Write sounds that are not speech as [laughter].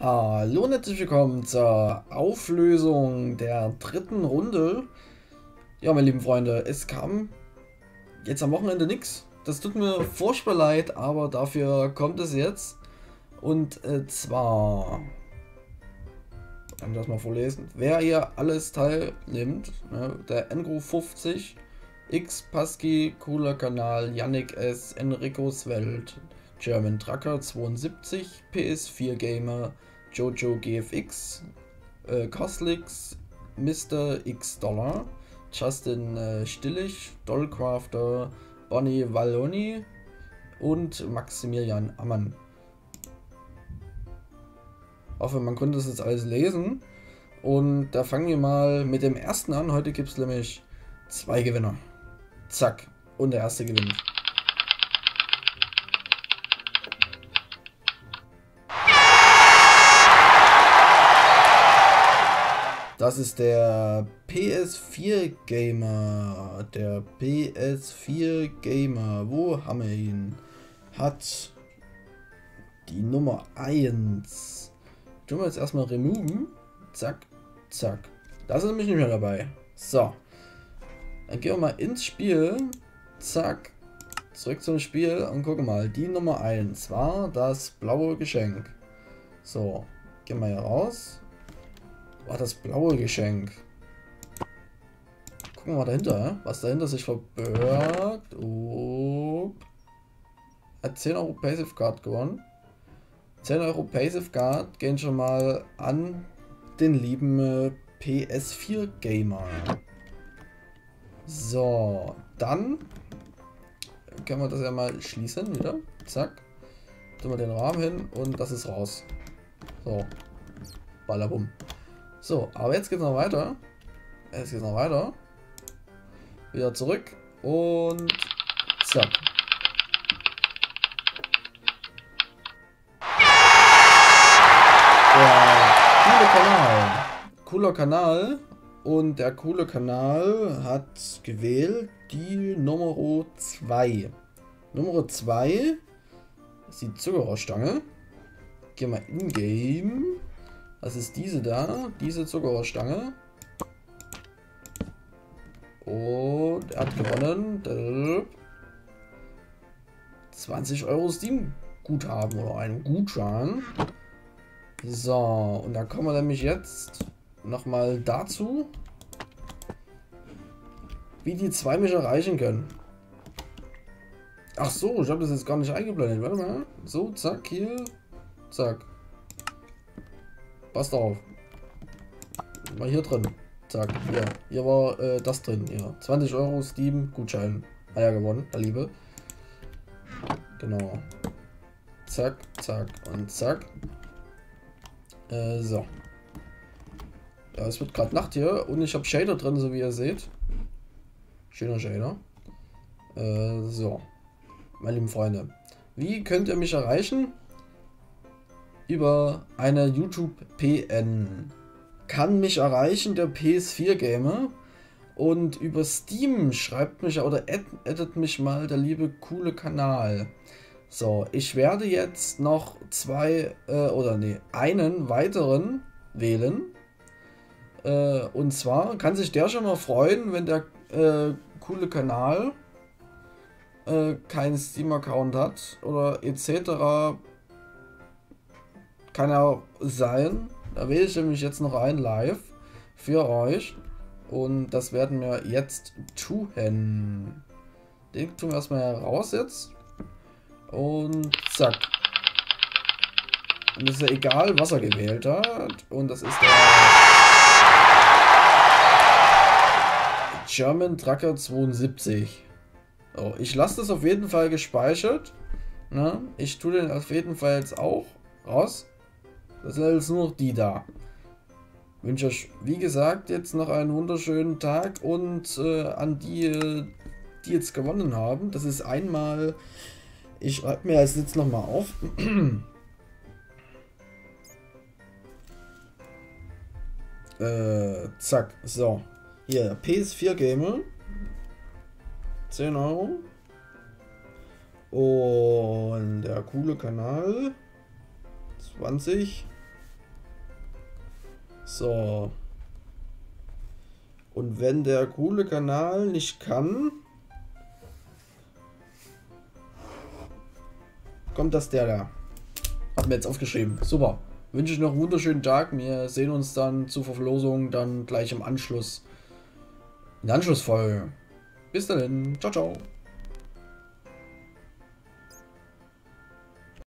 Hallo und herzlich willkommen zur Auflösung der dritten Runde. Ja, meine lieben Freunde, es kam jetzt am Wochenende nichts. Das tut mir furchtbar leid, aber dafür kommt es jetzt. Und äh, zwar, kann ich das mal vorlesen, wer hier alles teilnimmt, ne, der Engro 50, X Pasky, cooler Kanal, Yannick S, Enricos Welt, German Trucker 72, PS4 Gamer, Jojo GFX, äh, Coslix, Mr. X Dollar, Justin äh, Stillich, Dollcrafter, Bonnie Valloni und Maximilian Ammann. Hoffe, man konnte das jetzt alles lesen. Und da fangen wir mal mit dem ersten an. Heute gibt es nämlich zwei Gewinner. Zack. Und der erste gewinnt. Das ist der PS4 Gamer. Der PS4 Gamer. Wo haben wir ihn? Hat die Nummer 1. Tun wir jetzt erstmal removen. Zack, zack. Da ist nämlich nicht mehr dabei. So. Dann gehen wir mal ins Spiel. Zack. Zurück zum Spiel und gucken mal. Die Nummer 1 war das blaue Geschenk. So. Gehen wir hier raus. War das blaue Geschenk. Gucken wir mal dahinter, was dahinter sich verbirgt. Oh. Hat 10 Euro Passive Card gewonnen. 10 Euro Passive Card gehen schon mal an den lieben äh, PS4 Gamer. So, dann können wir das ja mal schließen wieder. Zack. Tun wir den Rahmen hin und das ist raus. So. Ballabum. So, aber jetzt geht es noch weiter. Jetzt geht es noch weiter. Wieder zurück und zack. Der coole Kanal. Cooler Kanal. Und der coole Kanal hat gewählt die Nummer 2. Nummer 2 ist die Zuckerrohrstange. Gehen wir in Game. Das ist diese da, diese Zuckerrohrstange. Und er hat gewonnen. 20 Euro Steam-Guthaben oder einen Gutschein. So, und da kommen wir nämlich jetzt nochmal dazu, wie die zwei mich erreichen können. Ach so, ich habe das jetzt gar nicht eingeblendet. Warte mal. So, zack, hier. Zack. Passt auf. Mal hier drin. Zack, hier. Hier war äh, das drin. Hier. 20 Euro Steam Gutschein. Ah ja, gewonnen, der Liebe. Genau. Zack, zack und zack. Äh, so. Ja, es wird gerade Nacht hier und ich habe Shader drin, so wie ihr seht. Schöner Shader. Äh, so. Meine lieben Freunde. Wie könnt ihr mich erreichen? Über eine YouTube PN. Kann mich erreichen, der PS4 Gamer. Und über Steam schreibt mich oder addet mich mal der liebe coole Kanal. So, ich werde jetzt noch zwei äh, oder nee, einen weiteren wählen. Äh, und zwar kann sich der schon mal freuen, wenn der äh, coole Kanal äh, keinen Steam-Account hat oder etc kann ja sein. Da wähle ich nämlich jetzt noch ein live für euch. Und das werden wir jetzt tun. Den tun wir erstmal heraus jetzt. Und zack. Und es ist ja egal, was er gewählt hat. Und das ist der German Trucker 72. Oh, ich lasse das auf jeden Fall gespeichert. Ne? Ich tue den auf jeden Fall jetzt auch raus. Das sind jetzt nur noch die da. Wünsche euch, wie gesagt, jetzt noch einen wunderschönen Tag und äh, an die, die jetzt gewonnen haben. Das ist einmal, ich schreibe mir das jetzt nochmal auf. [clears throat] äh, zack, so. Hier, PS4 Gamer. 10 Euro. Und der coole Kanal. 20. So. Und wenn der coole Kanal nicht kann, kommt das der da. Hab mir jetzt aufgeschrieben. Super. Wünsche ich noch einen wunderschönen Tag. Wir sehen uns dann zur Verlosung dann gleich im Anschluss. In der Anschlussfolge. Bis dahin. Ciao, ciao.